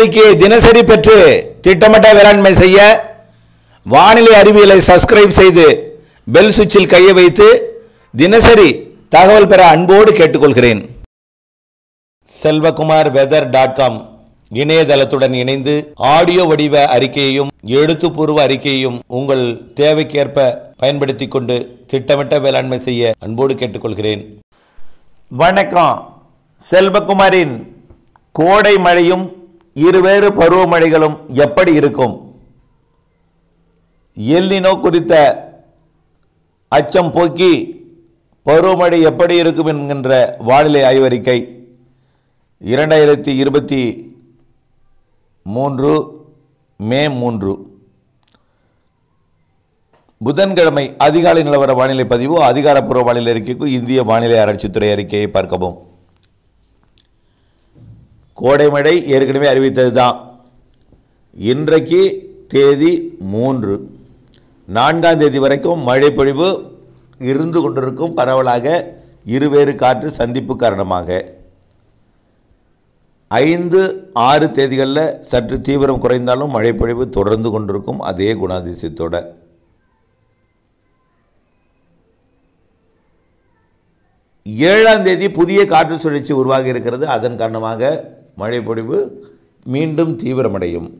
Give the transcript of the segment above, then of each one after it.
இன்னைக்கு தினசரி பெற்று திட்டமிட்ட வேளாண்மை செய்ய வானிலை அறிவியலை சப்ஸ்கிரைப் செய்து பெல் சுவிட்சில் கையை வைத்து தினசரி தகவல் பெற அன்போடு கேட்டுக்கொள்கிறேன். செல்வகுமார் வெதர் டாட் காம் இணையதளத்துடன் இணைந்து ஆடியோ வடிவ அறிக்கையையும் எழுத்துப்பூர்வ அறிக்கையையும் உங்கள் தேவைக்கேற்ப பயன்படுத்தி கொண்டு திட்டமிட்ட வேளாண்மை செய்ய அன்போடு கேட்டுக்கொள்கிறேன். வணக்கம். செல்வகுமாரின் கோடை மழையும் இருவேறு பருவமழைகளும் எப்படி இருக்கும்? எல்லினோ குறித்த அச்சம் போக்கி பருவமழை எப்படி இருக்கும் என்கின்ற வானிலை ஆய்வறிக்கை இரண்டாயிரத்தி இருபத்தி மூன்று மே மூன்று. புதன்கிழமை அதிகாலை நிலவர வானிலை பதிவு அதிகாரப்பூர்வ வானிலை அறிக்கைக்கு இந்திய வானிலை ஆராய்ச்சித்துறை அறிக்கையை பார்க்கவும். கோடை மழை ஏற்கனவே அறிவித்தது தான் இன்றைக்கு தேதி மூன்று. நான்காம் தேதி வரைக்கும் மழை பொழிவு இருந்து கொண்டிருக்கும் பரவலாக இருவேறு காற்று சந்திப்பு காரணமாக. ஐந்து ஆறு தேதிகளில் சற்று தீவிரம் குறைந்தாலும் மழைப்பொழிவு தொடர்ந்து கொண்டிருக்கும் அதே குணாதிசயத்தோட. ஏழாம் தேதி புதிய காற்று சுழற்சி உருவாகி இருக்கிறது. அதன் காரணமாக மழைப்பொழிவு மீண்டும் தீவிரமடையும்.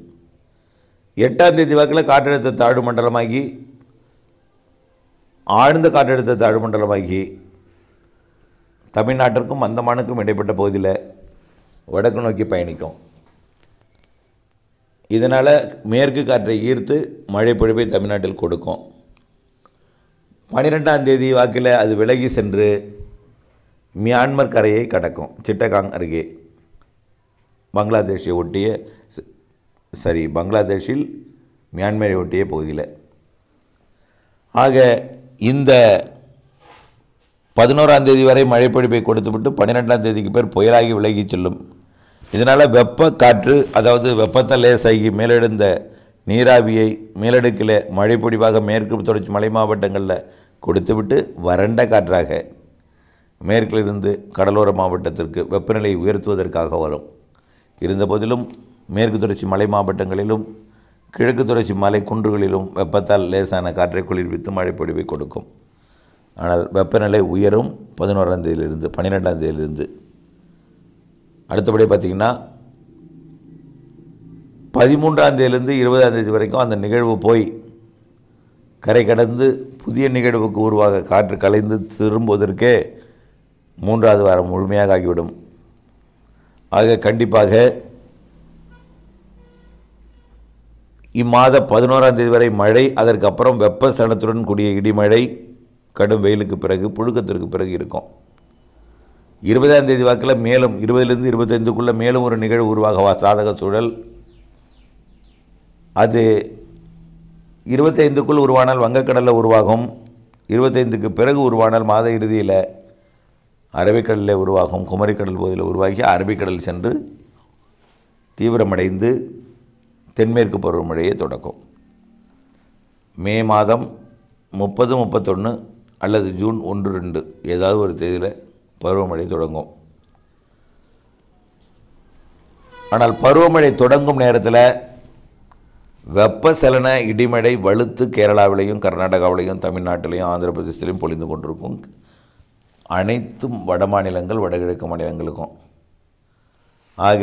எட்டாம் தேதி வாக்கில் காற்றழுத்த தாழ்வு மண்டலமாகி ஆழ்ந்த காற்றழுத்த தாழ்வு மண்டலமாகி தமிழ்நாட்டிற்கும் அந்தமானுக்கும் இடைப்பட்ட பகுதியில் வடக்கு நோக்கி பயணிக்கும். இதனால் மேற்கு காற்றை ஈர்த்து மழைப்பொழிவை தமிழ்நாட்டில் கொடுக்கும். பன்னிரெண்டாம் தேதி வாக்கில் அது விலகி சென்று மியான்மர் கரையை கடக்கும் சிட்டகாங் அருகே. பங்களாதேஷை ஒட்டிய சரி பங்களாதேஷில் மியான்மரை ஒட்டிய பகுதியில். ஆக இந்த பதினோராம் தேதி வரை மழைப்பொழிவை கொடுத்துவிட்டு பன்னிரெண்டாம் தேதிக்கு பேர் புயலாகி விலகி செல்லும். இதனால் வெப்ப காற்று அதாவது வெப்பத்தை லேசாகி மேலெழுந்த நீராவியை மேலடுக்கில் மழைப்பொடிவாக மேற்கு தொடர்ச்சி மலை மாவட்டங்களில் கொடுத்துவிட்டு வறண்ட காற்றாக மேற்கிலிருந்து கடலோர மாவட்டத்திற்கு வெப்பநிலை உயர்த்துவதற்காக வரும். இருந்தபோதிலும் மேற்கு தொடர்ச்சி மலை மாவட்டங்களிலும் கிழக்கு தொடர்ச்சி மலை குன்றுகளிலும் வெப்பத்தால் லேசான காற்றை குளிர்வித்து மழைப்பொழிவை கொடுக்கும். ஆனால் வெப்பநிலை உயரும் பதினோராம் தேதியிலிருந்து பன்னிரெண்டாம் தேதியிலிருந்து. அடுத்தபடி பார்த்திங்கன்னா பதிமூன்றாம் தேதியிலிருந்து இருபதாம் தேதி வரைக்கும் அந்த நிகழ்வு போய் கரை கடந்து புதிய நிகழ்வுக்கு உருவாக காற்று கலைந்து திரும்புவதற்கே மூன்றாவது வாரம் முழுமையாக ஆகிவிடும். ஆக கண்டிப்பாக இம்மாத பதினோராம் தேதி வரை மழை அதற்கு அப்புறம் வெப்ப சனத்துடன் கூடிய இடிமழை கடும் வெயிலுக்கு பிறகு புழுக்கத்திற்கு பிறகு இருக்கும். இருபதாம் தேதி வாக்கில் மேலும் இருபதுலேருந்து இருபத்தைந்துக்குள்ளே மேலும் ஒரு நிகழ்வு உருவாகவா சாதக சூழல். அது இருபத்தைந்துக்குள் உருவானால் வங்கக்கடலில் உருவாகும். இருபத்தைந்துக்கு பிறகு உருவானால் மாத இறுதியில் அரபிக்கடலில் உருவாகும் குமரிக்கடல் பகுதியில் உருவாகி அரபிக்கடல் சென்று தீவிரமடைந்து தென்மேற்கு பருவமழையை தொடக்கும். மே மாதம் முப்பது முப்பத்தொன்று அல்லது ஜூன் ஒன்று ரெண்டு ஏதாவது ஒரு தேதியில் பருவமழை தொடங்கும். ஆனால் பருவமழை தொடங்கும் நேரத்தில் வெப்பசலன இடிமழை வலுத்து கேரளாவிலையும் கர்நாடகாவிலையும் தமிழ்நாட்டிலையும் ஆந்திர பிரதேசத்திலையும் பொழிந்து கொண்டிருக்கும் அனைத்தும் வட மாநிலங்கள் வடகிழக்கு மாநிலங்களுக்கும். ஆக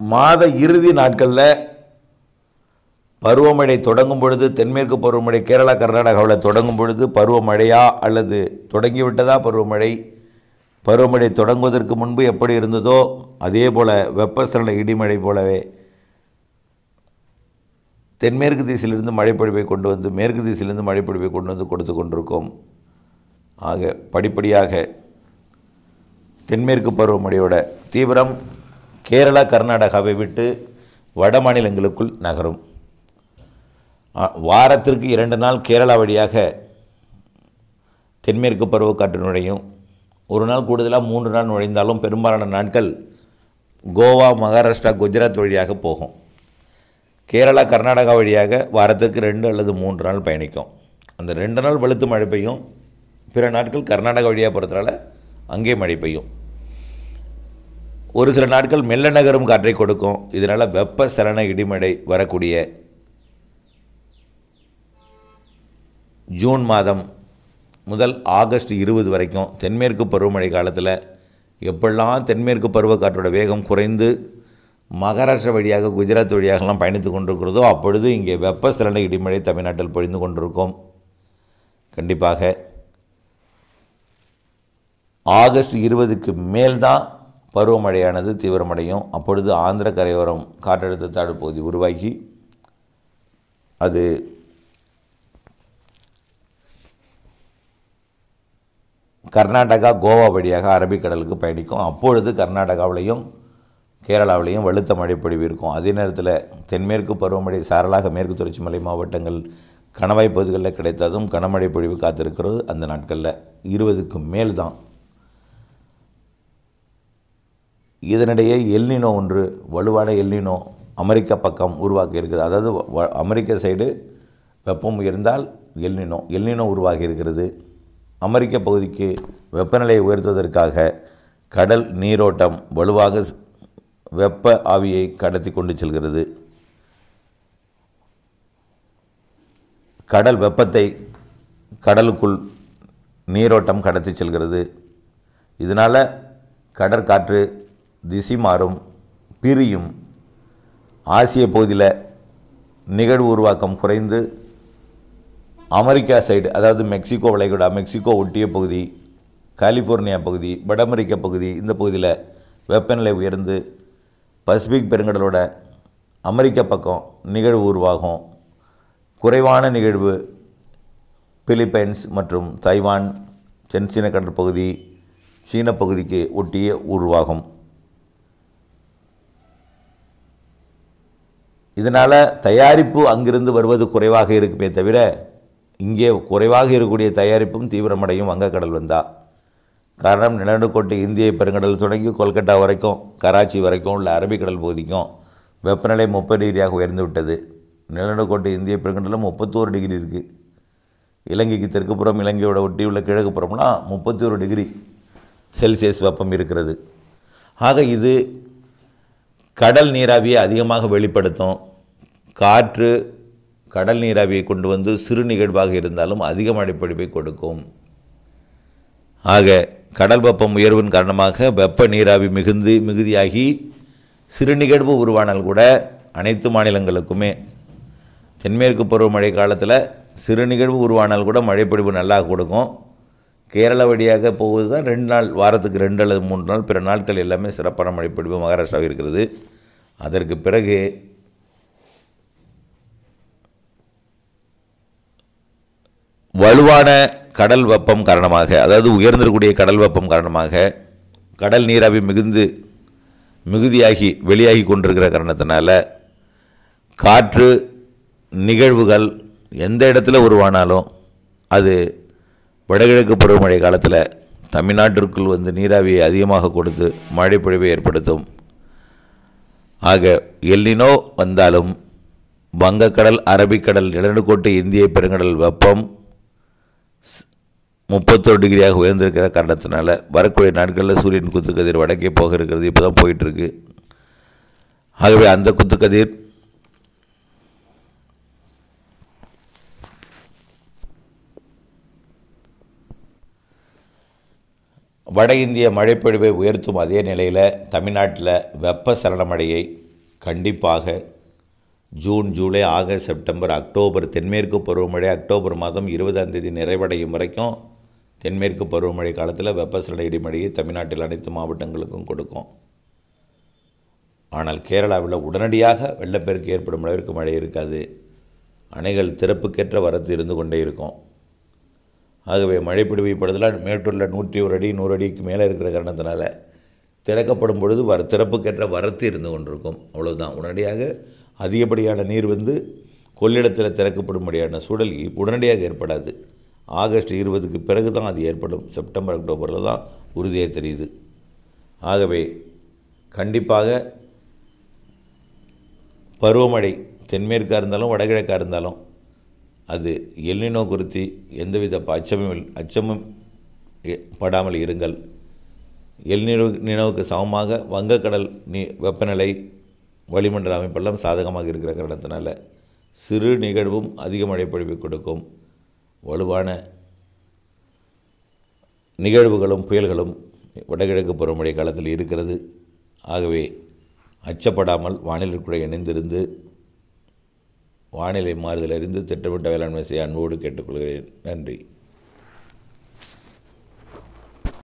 மாத இறுதி நாட்களில் பருவமழை தொடங்கும் பொழுது தென்மேற்கு பருவமழை கேரளா கர்நாடகாவில் தொடங்கும் பொழுது பருவமழையா அல்லது தொடங்கிவிட்டதா பருவமழை? பருவமழை தொடங்குவதற்கு முன்பு எப்படி இருந்ததோ அதே போல் வெப்பசலன இடிமழை போலவே தென்மேற்கு திசையிலிருந்து மழைப்பொழிவை கொண்டு வந்து மேற்கு திசையிலிருந்து மழைப்பொழிவை கொண்டு வந்து கொடுத்து கொண்டிருக்கோம். ஆக படிப்படியாக தென்மேற்கு பருவமழையோட தீவிரம் கேரளா கர்நாடகாவை விட்டு வட மாநிலங்களுக்குள் நகரும். வாரத்திற்கு இரண்டு நாள் கேரளா வழியாக தென்மேற்கு பருவக்காற்று நுழையும் ஒரு நாள் கூடுதலாக மூன்று நாள் நுழைந்தாலும் பெரும்பாலான நாட்கள் கோவா மகாராஷ்டிரா குஜராத் வழியாக போகும். கேரளா கர்நாடகா வழியாக வாரத்துக்கு ரெண்டு அல்லது மூன்று நாள் பயணிக்கும். அந்த ரெண்டு நாள் வெளுத்து மழை பெய்யும். பிற நாட்கள் கர்நாடகா வழியாக போகிறதுனால அங்கே மழை பெய்யும். ஒரு சில நாட்கள் மெல்ல நகரும் காற்றை கொடுக்கும். இதனால் வெப்ப சலன இடிமடை வரக்கூடிய ஜூன் மாதம் முதல் ஆகஸ்ட் இருபது வரைக்கும் தென்மேற்கு பருவமழை காலத்தில் எப்பெல்லாம் தென்மேற்கு பருவக்காற்றோட வேகம் குறைந்து மகாராஷ்டிரா வழியாக குஜராத் வழியாகலாம் பயணித்து கொண்டிருக்கிறதோ அப்பொழுது இங்கே வெப்பசலன இடிமழை தமிழ்நாட்டில் பொழிந்து கொண்டிருக்கும். கண்டிப்பாக ஆகஸ்ட் இருபதுக்கு மேல்தான் பருவமழையானது தீவிரமடையும். அப்பொழுது ஆந்திர கரையோரம் காற்றழுத்த தாழ்வு பகுதி உருவாகி அது கர்நாடகா கோவா வழியாக அரபிக்கடலுக்கு பயணிக்கும். அப்பொழுது கர்நாடகாவிலையும் கேரளாவிலையும் வலுத்த மழைப்பொழிவு இருக்கும். அதே நேரத்தில் தென்மேற்கு பருவமழை சாரலாக மேற்கு தொடர்ச்சி மலை மாவட்டங்கள் கணவாய் பகுதிகளில் கிடைத்ததும் கனமழை பொழிவு காத்திருக்கிறது. அந்த நாட்களில் இருபதுக்கு மேல் தான் இதனிடையே எல்னினோ ஒன்று வலுவான எல்னினோ அமெரிக்கா பக்கம் உருவாக்கி இருக்கிறது அதாவது வ- அமெரிக்க சைடு வெப்பம் உயர்ந்தால் எல்னினோ எல்னினோ உருவாகி இருக்கிறது அமெரிக்க பகுதிக்கு வெப்பநிலையை உயர்த்துவதற்காக கடல் நீரோட்டம் வலுவாக வெப்ப ஆவியை கடத்தி கொண்டு செல்கிறது. கடல் வெப்பத்தை கடலுக்குள் நீரோட்டம் கடத்தி செல்கிறது. இதனால் கடற்காற்று திசை மாறும் பிரியும். ஆசிய பகுதியில் நிகழ்வு உருவாக்கம் குறைந்து அமெரிக்கா சைடு அதாவது மெக்சிகோ வளைகுடா மெக்சிகோ ஒட்டிய பகுதி கலிஃபோர்னியா பகுதி வட அமெரிக்க பகுதி இந்த பகுதியில் வெப்பநிலை உயர்ந்து பசிபிக் பெருங்கடலோட அமெரிக்க பக்கம் நிகழ்வு உருவாகும். குறைவான நிகழ்வு பிலிப்பைன்ஸ் மற்றும் தைவான் தென்சீன கடற்பகுதி சீன பகுதிக்கு ஒட்டிய உருவாகும். இதனால் தயாரிப்பு அங்கிருந்து வருவது குறைவாக இருக்குமே தவிர இங்கே குறைவாக இருக்கக்கூடிய தயாரிப்பும் தீவிரமடையும் வங்கக்கடல் வந்தால் காரணம் நிலநடுக்கோட்டை இந்திய பெருங்கடல் தொடங்கி கொல்கட்டா வரைக்கும் கராச்சி வரைக்கும் உள்ள அரபிக்கடல் பகுதிக்கும் வெப்பநிலை முப்பது டிகிரியாக உயர்ந்து விட்டது. நிலநடுக்கோட்டை இந்திய பெருங்கடலில் முப்பத்தோரு டிகிரி இருக்குது இலங்கைக்கு தெற்குப்புறம் இலங்கையோட ஒட்டியுள்ள கிழக்கு புறம்லாம் முப்பத்தி ஒரு டிகிரி செல்சியஸ் வெப்பம் இருக்கிறது. ஆக இது கடல் நீராவியை அதிகமாக வெளிப்படுத்தும். காற்று கடல் நீராவியை கொண்டு வந்து சிறு நிகழ்வாக இருந்தாலும் அதிக மழைப்பொழிவை கொடுக்கும். ஆக கடல் வெப்பம் உயர்வின் காரணமாக வெப்ப நீராவி மிகுந்து மிகுதியாகி சிறு நிகழ்வு உருவானால் கூட அனைத்து மாநிலங்களுக்குமே தென்மேற்கு பருவமழை காலத்தில் சிறு நிகழ்வு உருவானால் கூட மழைப்பொழிவு நல்லா கொடுக்கும். கேரளா வழியாக போவது தான் ரெண்டு நாள் வாரத்துக்கு ரெண்டு அல்லது மூன்று நாள் பிற நாட்கள் எல்லாமே சிறப்பான மழைப்பொழிவு மகாராஷ்டிராவில் இருக்கிறது. அதற்கு பிறகு வலுவான கடல் வெப்பம் காரணமாக அதாவது உயர்ந்திருக்கக்கூடிய கடல் வெப்பம் காரணமாக கடல் நீராவி மிகுந்து மிகுதியாகி வெளியாகி கொண்டிருக்கிற காரணத்தினால காற்று நிகழ்வுகள் எந்த இடத்துல உருவானாலும் அது வடகிழக்கு பருவமழை காலத்தில் தமிழ்நாட்டிற்குள் வந்து நீராவியை அதிகமாக கொடுத்து மழைப்பொழிவை ஏற்படுத்தும். ஆக எல்லினோ வந்தாலும் வங்கக்கடல் அரபிக்கடல் நிலநடுக்கோட்டை இந்திய பெருங்கடல் வெப்பம் முப்பத்தொரு டிகிரியாக உயர்ந்திருக்கிற காரணத்தினால வரக்கூடிய நாட்களில் சூரியன் குத்துக்கதிர் வடக்கே போக இருக்கிறது இப்போ தான் போயிட்டுருக்கு. ஆகவே அந்த குத்துக்கதிர் வட இந்திய மழைப்பொழிவை உயர்த்தும் அதே நிலையில் தமிழ்நாட்டில் வெப்ப சலனமழையை கண்டிப்பாக June July August September October தென்மேற்கு பருவமழை அக்டோபர் மாதம் இருபதாம் தேதி நிறைவடையும் வரைக்கும் தென்மேற்கு பருவமழை காலத்தில் வெப்பசலன இடிமழையை தமிழ்நாட்டில் அனைத்து மாவட்டங்களுக்கும் கொடுக்கும். ஆனால் கேரளாவில் உடனடியாக வெள்ளப்பெருக்கு ஏற்படும் அளவிற்கு மழை இருக்காது. அணைகள் திறப்புக்கேற்ற வரத்து இருந்து கொண்டே இருக்கும். ஆகவே மழைப்பிடிவு இப்பொழுதெல்லாம் மேட்டூரில் நூற்றி ஒரு அடி நூறு அடிக்கு மேலே இருக்கிற காரணத்தினால திறக்கப்படும் பொழுது வர திறப்புக்கேற்ற வரத்து இருந்து கொண்டிருக்கும். அவ்வளோதான் உடனடியாக அதிகப்படியான நீர் வந்து கொள்ளிடத்தில் திறக்கப்படும்படியான சூழல் உடனடியாக ஏற்படாது. ஆகஸ்ட் இருபதுக்கு பிறகு தான் அது ஏற்படும். செப்டம்பர் அக்டோபரில் தான் உறுதியாக தெரியுது. ஆகவே கண்டிப்பாக பருவமழை தென்மேற்காக இருந்தாலும் வடகிழக்காக இருந்தாலும் அது எல்லினோ குறித்து எந்தவித ப- அச்சமும் அச்சமும் எ- படாமல் இருங்கள். எல்நிலவு நினவுக்கு சமமாக வங்கக்கடல் நீ வெப்பநிலை வளிமண்டல அமைப்பெல்லாம் சாதகமாக இருக்கிற காரணத்தினால சிறு நிகழ்வும் அதிக மழை பொழிவை கொடுக்கும். வலுவான நிகழ்வுகளும் புயல்களும் வடகிழக்கு பருவமழை காலத்தில் இருக்கிறது. ஆகவே அச்சப்படாமல் வானிலை இணைந்திருந்து வானிலை மாறுதல் அறிந்து திட்டமிட்ட வேளாண்மை செய்ய அன்போடு கேட்டுக்கொள்கிறேன். நன்றி.